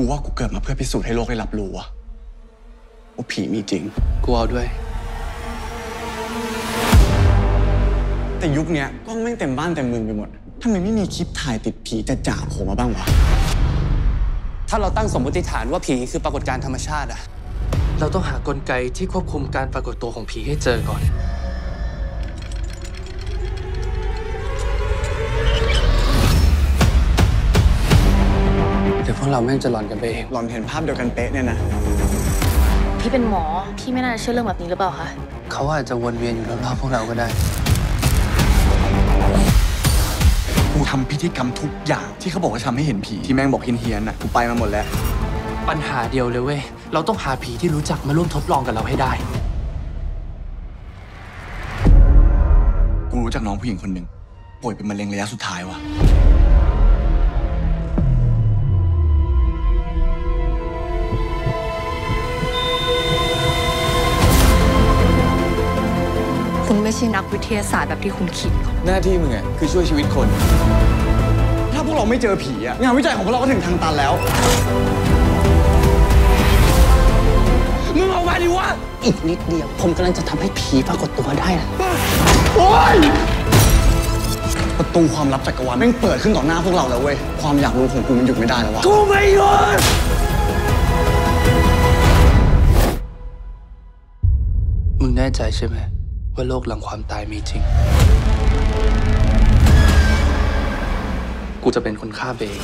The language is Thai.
กูว่ากูเกิดมาเพื่อพิสูจน์ให้โลกได้รับรู้ว่าว่าผีมีจริง กูเอาด้วย แต่ยุคเนี้ยกล้องแม่งเต็มบ้านเต็มเมืองไปหมดทำไมไม่มีคลิปถ่ายติดผีจะจ่าโผล่มาบ้างวะ ถ้าเราตั้งสมมติฐานว่าผีคือปรากฏการณ์ธรรมชาติอะเราต้องหากลไกที่ควบคุมการปรากฏตัวของผีให้เจอก่อน วพวกเราแม่งจะหลอนกันไปเองหลอนเห็นภาพเดียวกันเป๊ะเนี่ยนะ พี่เป็นหมอ พี่ไม่น่าจะเชื่อเรื่องแบบนี้หรือเปล่าคะ เขาอาจจะวนเวียนอยู่รอบๆพวกเราก็ได้ กูทำพิธีกรรมทุกอย่างที่เขาบอกว่าทำให้เห็นผี ที่แม่งบอกเฮี้ยนๆน่ะกูไปมาหมดแล้ว ปัญหาเดียวเลยเว้ย เราต้องหาผีที่รู้จักมาร่วมทดลองกับเราให้ได้ กูรู้จักน้องผู้หญิงคนหนึ่งป่วยเป็นมะเร็งระยะสุดท้ายว่ะ คุณไม่ใช่นักวิทยาศาสตร์แบบที่คุณคิด หน้าที่มึงอะคือช่วยชีวิตคน ถ้าพวกเราไม่เจอผีอะงานวิจัยของพวกเราก็ถึงทางตันแล้ว มึงออกมาดิวะ อีกนิดเดียว ผมกำลังจะทำให้ผีปรากฏตัวได้แล้วประตูความลับจักรวาลแม่งเปิดขึ้นต่อหน้าพวกเราแล้วเว้ย ความอยากรู้ของกูมันหยุดไม่ได้แล้ววะ กูไม่หยุดมึงแน่ใจใช่ไหม ว่าโลกหลังความตายมีจริง กูจะเป็นคนฆ่าเบง